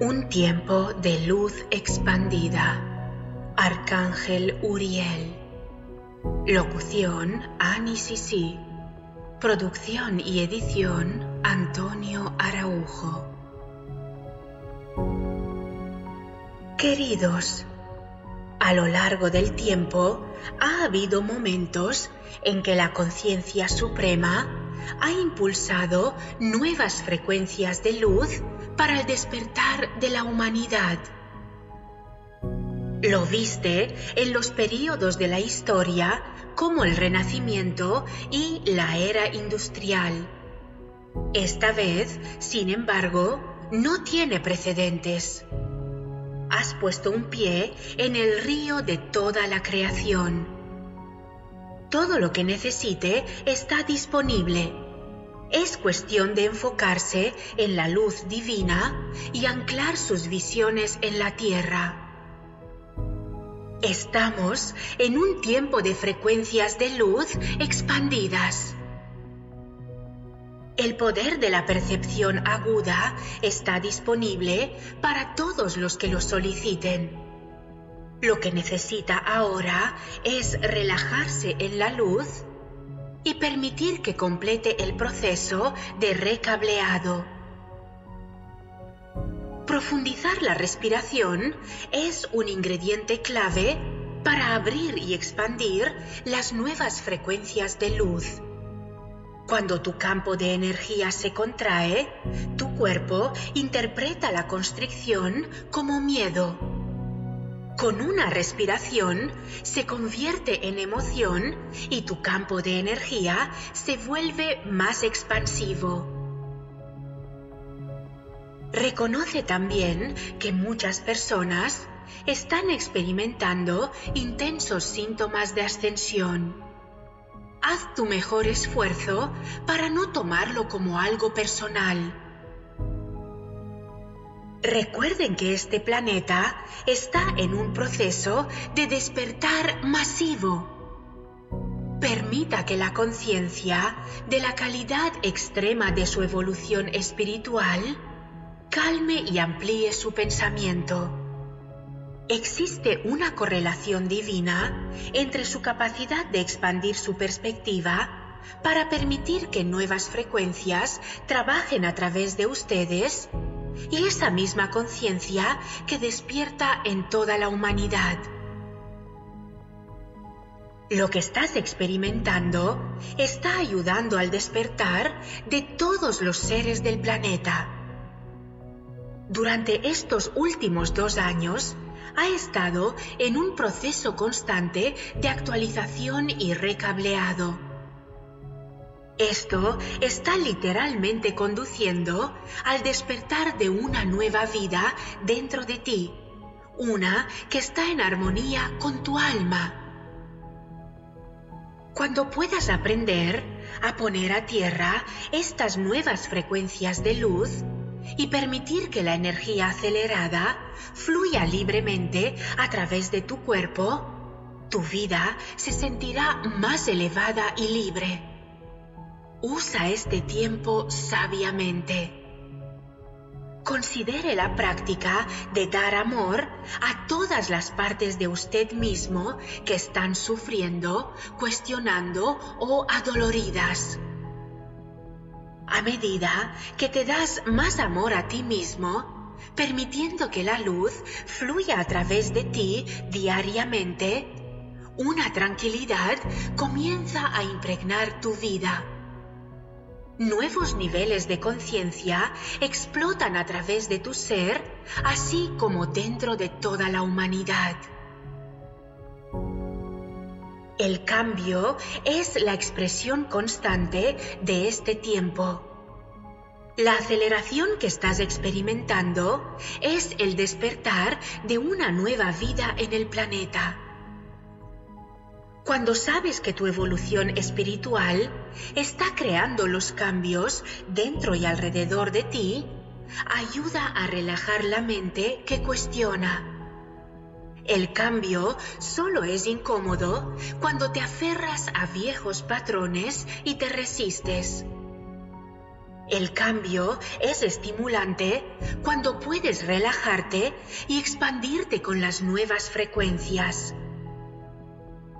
Un tiempo de luz expandida. Arcángel Uriel. Locución Ani Sisi. Producción y edición Antonio Araujo. Queridos, a lo largo del tiempo ha habido momentos en que la conciencia suprema ha impulsado nuevas frecuencias de luz para el despertar de la humanidad. Lo viste en los períodos de la historia como el Renacimiento y la era industrial. Esta vez, sin embargo, no tiene precedentes. Has puesto un pie en el río de toda la creación. Todo lo que necesite está disponible es cuestión de enfocarse en la luz divina y anclar sus visiones en la tierra. Estamos en un tiempo de frecuencias de luz expandidas. El poder de la percepción aguda está disponible para todos los que lo soliciten. Lo que necesita ahora es relajarse en la luz y permitir que complete el proceso de recableado. Profundizar la respiración es un ingrediente clave para abrir y expandir las nuevas frecuencias de luz. Cuando tu campo de energía se contrae, tu cuerpo interpreta la constricción como miedo con una respiración se convierte en emoción y tu campo de energía se vuelve más expansivo. Reconoce también que muchas personas están experimentando intensos síntomas de ascensión. Haz tu mejor esfuerzo para no tomarlo como algo personal Recuerden que este planeta está en un proceso de despertar masivo. Permita que la conciencia de la calidad extrema de su evolución espiritual calme y amplíe su pensamiento. Existe una correlación divina entre su capacidad de expandir su perspectiva para permitir que nuevas frecuencias trabajen a través de ustedes y esa misma conciencia que despierta en toda la humanidad. Lo que estás experimentando está ayudando al despertar de todos los seres del planeta. Durante estos últimos dos años, ha estado en un proceso constante de actualización y recableado esto está literalmente conduciendo al despertar de una nueva vida dentro de ti, una que está en armonía con tu alma. Cuando puedas aprender a poner a tierra estas nuevas frecuencias de luz y permitir que la energía acelerada fluya libremente a través de tu cuerpo, tu vida se sentirá más elevada y libre. Usa este tiempo sabiamente. Considere la práctica de dar amor a todas las partes de usted mismo que están sufriendo, cuestionando o adoloridas. A medida que te das más amor a ti mismo, permitiendo que la luz fluya a través de ti diariamente, una tranquilidad comienza a impregnar tu vida Nuevos niveles de conciencia explotan a través de tu ser, así como dentro de toda la humanidad. El cambio es la expresión constante de este tiempo. La aceleración que estás experimentando es el despertar de una nueva vida en el planeta. Cuando sabes que tu evolución espiritual está creando los cambios dentro y alrededor de ti, ayuda a relajar la mente que cuestiona. El cambio solo es incómodo cuando te aferras a viejos patrones y te resistes. El cambio es estimulante cuando puedes relajarte y expandirte con las nuevas frecuencias.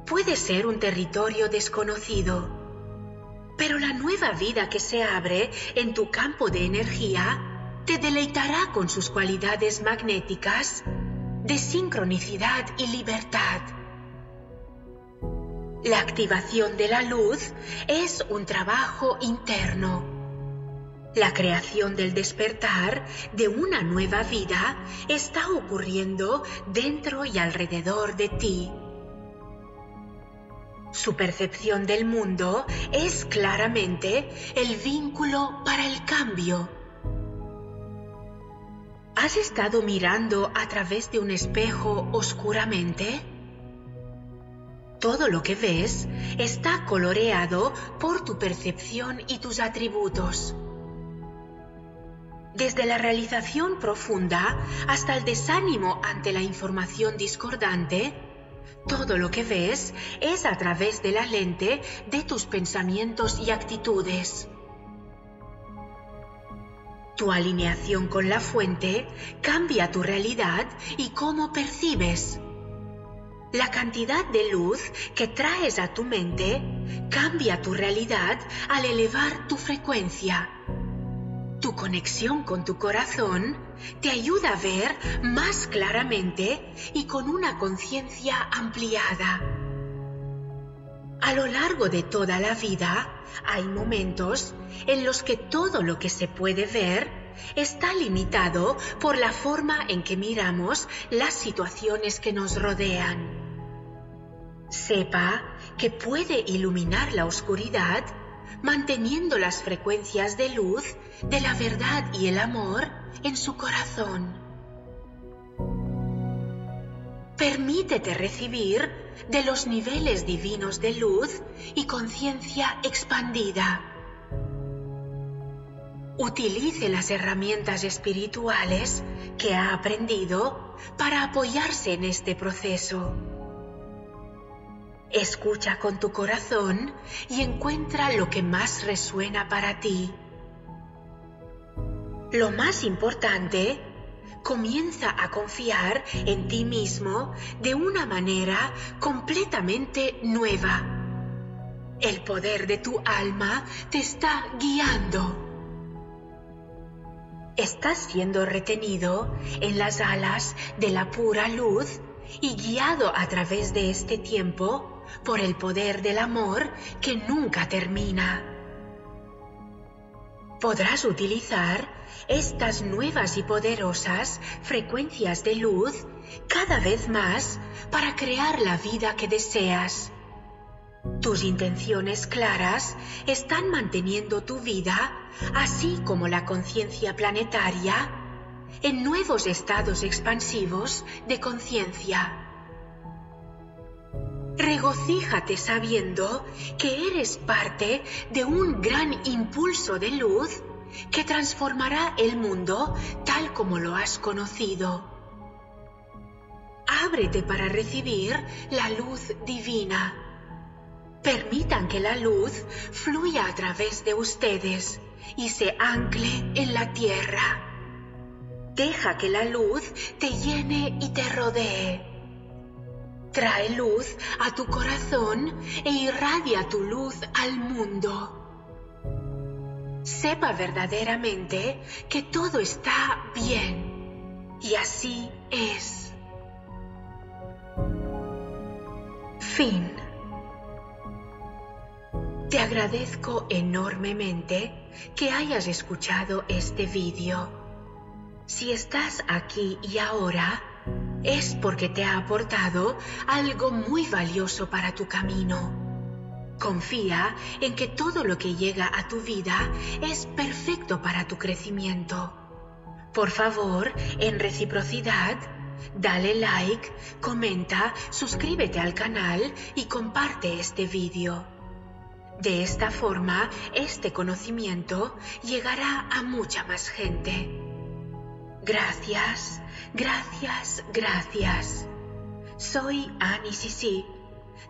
Puede ser un territorio desconocido, pero la nueva vida que se abre en tu campo de energía te deleitará con sus cualidades magnéticas de sincronicidad y libertad. La activación de la luz es un trabajo interno la creación del despertar de una nueva vida está ocurriendo dentro y alrededor de ti. Su percepción del mundo es claramente el vínculo para el cambio. ¿Has estado mirando a través de un espejo oscuramente? Todo lo que ves está coloreado por tu percepción y tus atributos desde la realización profunda hasta el desánimo ante la información discordante, todo lo que ves es a través de la lente de tus pensamientos y actitudes. Tu alineación con la fuente cambia tu realidad y cómo percibes. La cantidad de luz que traes a tu mente cambia tu realidad al elevar tu frecuencia. Tu conexión con tu corazón te ayuda a ver más claramente y con una conciencia ampliada. A lo largo de toda la vida hay momentos en los que todo lo que se puede ver está limitado por la forma en que miramos las situaciones que nos rodean. Sepa que puede iluminar la oscuridad manteniendo las frecuencias de luz de la verdad y el amor en su corazón. Permítete recibir de los niveles divinos de luz y conciencia expandida. Utilice las herramientas espirituales que ha aprendido para apoyarse en este proceso. Escucha con tu corazón y encuentra lo que más resuena para ti. Lo más importante, comienza a confiar en ti mismo de una manera completamente nueva. El poder de tu alma te está guiando. Estás siendo retenido en las alas de la pura luz y guiado a través de este tiempo por el poder del amor que nunca termina. Podrás utilizar estas nuevas y poderosas frecuencias de luz cada vez más para crear la vida que deseas. Tus intenciones claras están manteniendo tu vida, así como la conciencia planetaria, en nuevos estados expansivos de conciencia. Regocíjate sabiendo que eres parte de un gran impulso de luz que transformará el mundo tal como lo has conocido. Ábrete para recibir la luz divina. Permitan que la luz fluya a través de ustedes y se ancle en la tierra. Deja que la luz te llene y te rodee. Trae luz a tu corazón e irradia tu luz al mundo. Sepa verdaderamente que todo está bien y así es. Fin. Te agradezco enormemente que hayas escuchado este vídeo. Si estás aquí y ahora, es porque te ha aportado algo muy valioso para tu camino. Confía en que todo lo que llega a tu vida es perfecto para tu crecimiento. Por favor, en reciprocidad, dale like, comenta, suscríbete al canal y comparte este vídeo. De esta forma, este conocimiento llegará a mucha más gente. Gracias. Gracias, gracias. Soy Annie Sisi.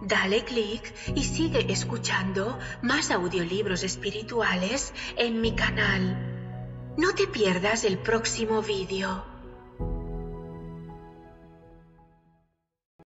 Dale clic y sigue escuchando más audiolibros espirituales en mi canal. No te pierdas el próximo vídeo.